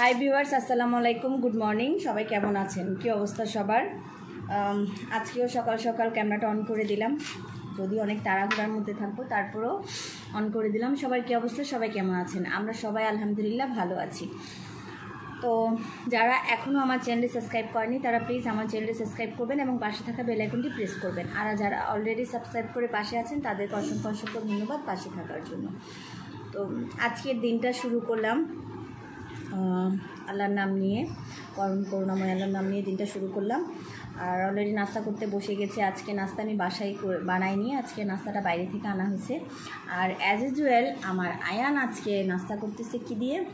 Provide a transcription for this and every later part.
Hi viewers আসসালামু আলাইকুম good morning সবাই কেমন আছেন? কি অবস্থা সবার? আজকেও সকাল সকাল ক্যামেরাটা অন করে দিলাম। যদি অনেক তাড়াহুড়ার মধ্যে থাকব, তারপরেও অন করে দিলাম। সবার কি অবস্থা? সবাই কেমন আছেন? আমরা সবাই আলহামদুলিল্লাহ ভালো আছি। তো যারা এখনও আমার চ্যানেলটি সাবস্ক্রাইব করেনি, তারা প্লিজ আমার চ্যানেলটি সাবস্ক্রাইব করবেন এবং পাশে থাকা বেল আইকনটি প্রেস করবেন। আর যারা অলরেডি সাবস্ক্রাইব করে পাশে আছেন, তাদেরকে অসংখ্য অসংখ্য ধন্যবাদ পাশে থাকার জন্য। তো আজকের দিনটা শুরু করলাম। আল্লাহর নাম নিয়ে, করুণ করুণাময় আল্লাহর নাম নিয়ে দিনটা শুরু করলাম। আর অলরেডি নাস্তা করতে বসে গেছে। আজকে নাস্তা আমি বাসায় করে- বানাইনি। আজকে নাস্তাটা বাইরে থেকে আনা হয়েছে। আর অ্যাজ ইউজুয়াল আমার আয়ান আজকে নাস্তা করতেছে কি দিয়ে?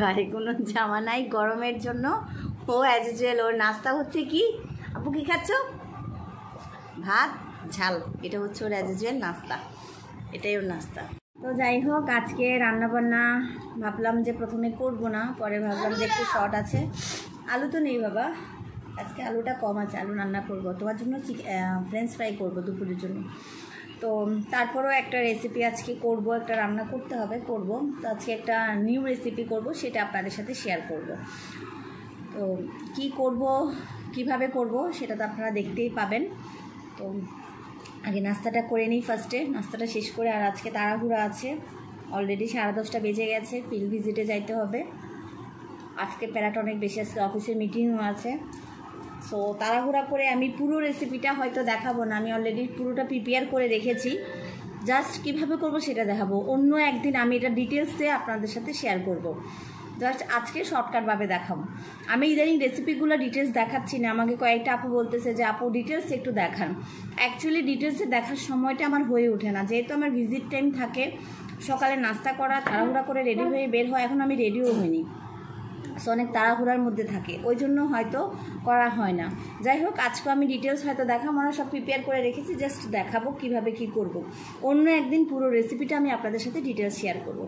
গায়ে কোনো জামা নাই, গরমের জন্য। ও অ্যাজ ইউজুয়াল ওর নাস্তা হচ্ছে কি? আপু কি খাচ্ছ? ভাত, ঝাল। এটা হচ্ছে ওর অ্যাজ ইউজুয়াল নাস্তা। এটাই ওর নাস্তা। তো যাই হোক, আজকে রান্নাবান্না ভাবলাম যে প্রথমে করব না, পরে ভাবলাম যে একটু শর্ট আছে। আলু তো নেই বাবা। আজকে আলুটা কম আছে, আলু রান্না করব। তোমার জন্য ফ্রেঞ্চ ফ্রাই করব দুপুরের জন্য। তো তারপরেও একটা রেসিপি আজকে করব, একটা রান্না করতে হবে, করব। তো আজকে একটা নিউ রেসিপি করব, সেটা আপনাদের সাথে শেয়ার করব। তো কি করব, কীভাবে করব, সেটা তো আপনারা দেখতেই পাবেন। তো আগে নাস্তাটা করে নিই ফার্স্টে। নাস্তাটা শেষ করে আর আজকে তাড়াহুড়া আছে। অলরেডি সাড়ে দশটা বেজে গেছে ফিল্ড ভিজিটে যাইতে হবে। আজকে প্যারাটা অনেক বেশি, আজকে অফিসের মিটিংও আছে। সো তাড়াহুড়া করে আমি পুরো রেসিপিটা হয়তো দেখাবো না, আমি অলরেডি পুরোটা প্রিপেয়ার করে রেখেছি। জাস্ট কীভাবে করব সেটা দেখাবো। অন্য একদিন আমি এটা ডিটেলসে আপনাদের সাথে শেয়ার করব। জাস্ট আজকে শর্টকাটভাবে দেখাবো। আমি ইদানিং রেসিপিগুলো ডিটেলস দেখাচ্ছি না। আমাকে কয়েকটা আপু বলতেছে যে, আপু ডিটেলস একটু দেখান। অ্যাকচুয়ালি ডিটেলসে দেখার সময়টা আমার হয়ে ওঠে না। যেহেতু আমার ভিজিট টাইম থাকে, সকালে নাস্তা করা, তাড়াহুড়া করে রেডি হয়ে বের হয় এখন আমি রেডিও হইনি। সো অনেক তাড়াহুড়ার মধ্যে থাকে। ওই জন্য হয়তো করা হয় না। যাই হোক, আজকে আমি ডিটেলস হয়তো দেখাবো না সব প্রিপেয়ার করে রেখেছি জাস্ট দেখাবো কীভাবে কি করব। অন্য একদিন পুরো রেসিপিটা আমি আপনাদের সাথে ডিটেলস শেয়ার করব।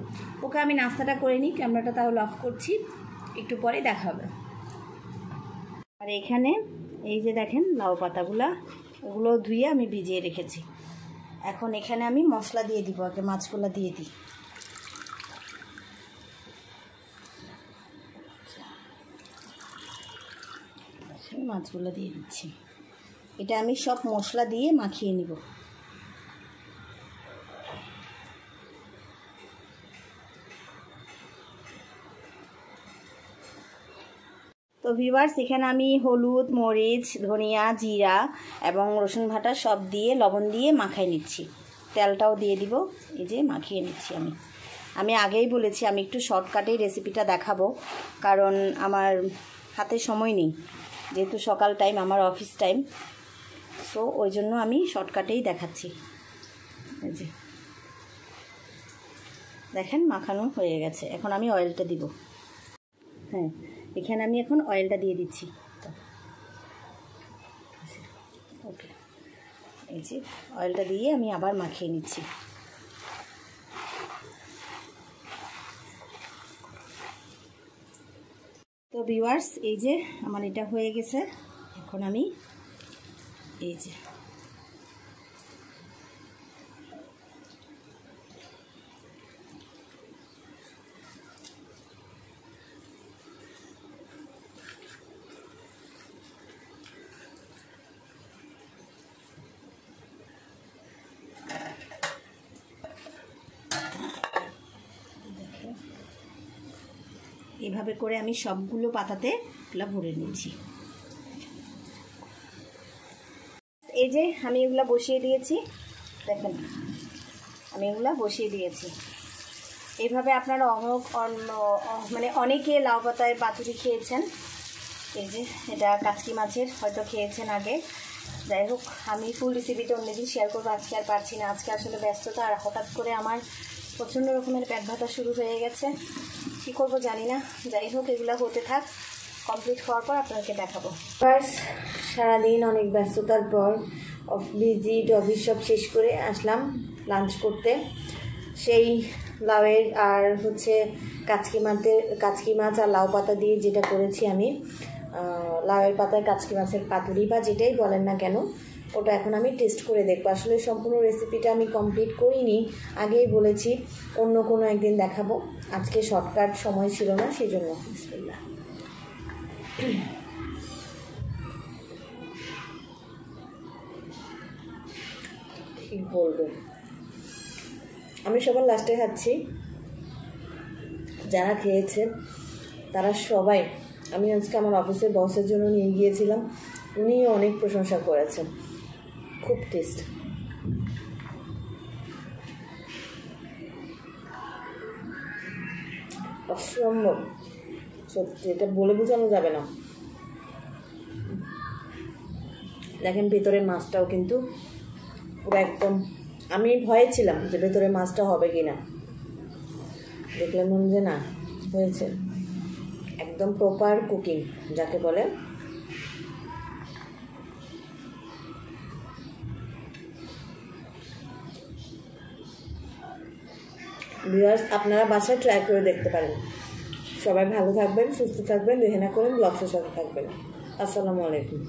ওকে আমি নাস্তাটা করে নিই ক্যামেরাটা তাহলে অফ করছি। একটু পরে দেখা হবে। আর এখানে এই যে দেখেন, লাউ পাতাগুলা, ওগুলো ধুয়ে আমি ভিজিয়ে রেখেছি। এখন এখানে আমি মশলা দিয়ে দিব, আগে মাছগুলো দিয়ে দিই আমি মাছগুলো দিয়ে দিচ্ছি। এটা আমি সব মশলা দিয়ে মাখিয়ে নিব। তো ভিভার্স এখানে আমি হলুদ, মরিচ, ধনিয়া, জিরা এবং রসুন ভাটা সব দিয়ে, লবণ দিয়ে মাখাই নিচ্ছি। তেলটাও দিয়ে দিব, এই যে মাখিয়ে নিচ্ছি আমি। আমি আগেই বলেছি, আমি একটু শর্টকাটেই রেসিপিটা দেখাবো, কারণ আমার হাতে সময় নেই। যেহেতু সকাল টাইম আমার অফিস টাইম সো ওই জন্য আমি শর্টকাটেই দেখাচ্ছি। যে। দেখেন, মাখানো হয়ে গেছে। এখন আমি অয়েলটা দিব। হ্যাঁ এখানে আমি এখন অয়েলটা দিয়ে দিচ্ছি। ওকে এই যে অয়েলটা দিয়ে আমি আবার মাখিয়ে নিচ্ছি। তো ভিউয়ার্স এই যে আমার এটা হয়ে গেছে। এখন আমি এই যে এভাবে করে আমি সবগুলো পাতাতে এগুলো ভরে নিচ্ছি। এই যে আমি এগুলো বসিয়ে দিয়েছি, দেখেন, আমি এগুলো বসিয়ে দিয়েছি। এইভাবে আপনারা অনেক অন্য- মানে অনেকে লাউ পাতায় পাতুরি খেয়েছেন। এই যে, এটা কাচকি মাছের হয়তো খেয়েছেন আগে। যাই হোক, আমি ফুল রেসিপিটা অন্যদিন শেয়ার করব। আজকে আর পারছি না। আজকে আসলে ব্যস্ততা। আর হঠাৎ করে আমার প্রচণ্ড রকমের পেট ব্যথা শুরু হয়ে গেছে। কী করব জানি না। যাই হোক, এগুলো হতে থাক। কমপ্লিট হওয়ার পর আপনাকে দেখাবো। ফার্স্ট সারাদিন অনেক ব্যস্ততার পর অফ ভিজিট অফিস সব শেষ করে আসলাম লাঞ্চ করতে। সেই লাউয়ের আর হচ্ছে কাচকি মাছের কাচকি মাছ আর লাউ পাতা দিয়ে যেটা করেছি আমি লাউয়ের পাতায় কাচকি মাছের পাতুরি বা যেটাই বলেন না কেন ওটা এখন আমি টেস্ট করে দেখব। আসলে সম্পূর্ণ রেসিপিটা আমি কমপ্লিট করিনি। আগেই বলেছি, অন্য কোনো একদিন দেখাবো। আজকে শর্টকাট সময় ছিল না সেই জন্য বিসমিল্লাহ। কি বলব। আমি সবার লাস্টে খাচ্ছি। যারা খেয়েছে, তারা সবাই, আমি আজকে আমার অফিসের বসের জন্য নিয়ে গিয়েছিলাম। উনিও অনেক প্রশংসা করেছেন। খুব টেস্ট অসম্ভব। সত্যি, এটা বলে বোঝানো যাবে না। দেখেন, ভেতরের মাছটাও কিন্তু পুরো একদম, আমি ভয়ে ছিলাম যে ভেতরে মাছটা হবে কি না দেখলাম যে না, হয়েছে। একদম প্রপার কুকিং যাকে বলে ভিউয়ার্স আপনারা বাসায় ট্রাই করে দেখতে পারেন। সবাই ভালো থাকবেন, সুস্থ থাকবেন রেহেনা করেন ব্লগসের সাথে থাকবেন। আসসালামু আলাইকুম।